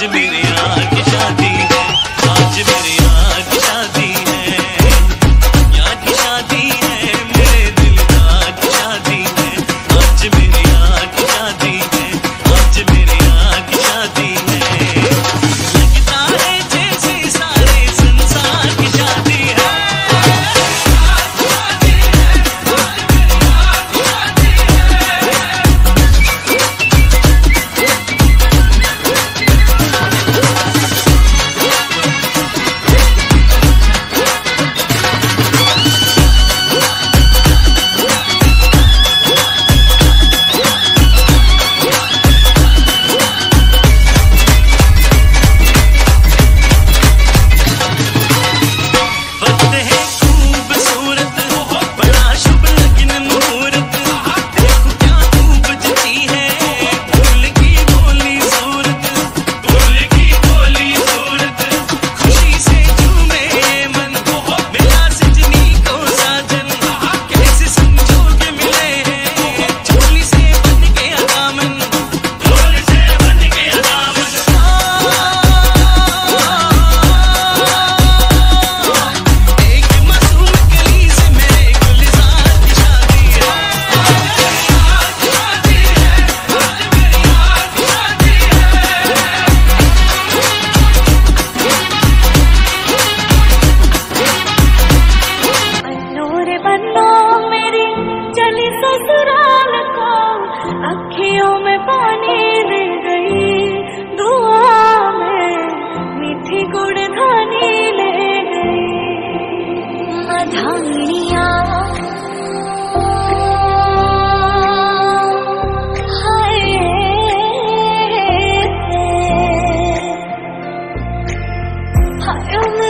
Ajmeria illuminate.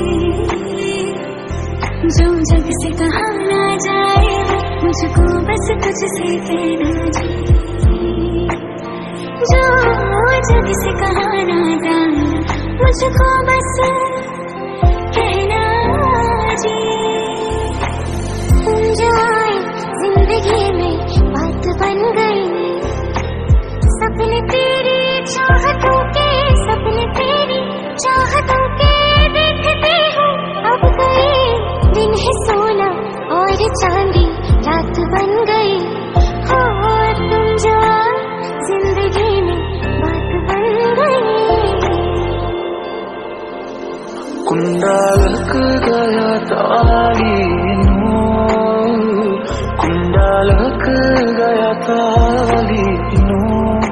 जो जग से कहा ना जाए, मुझको बस तुझसे कहना चाहिए जो जग से कहा ना जाए मुझको बस कुंडा लग गया ताली नूर कुंडा लग गया ताली नूर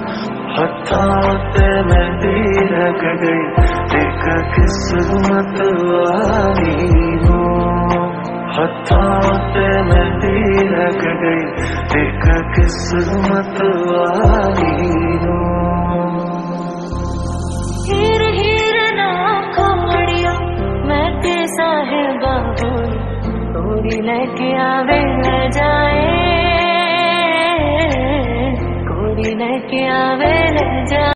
हथों से मैं भी रख गई, देख किस्मत वाली नूर हथों मैं भी रख गई देख किस्मत वाली नूर मेरी लड़कियाँ बिन जाए। कोई लड़कियाँ बिन जाए।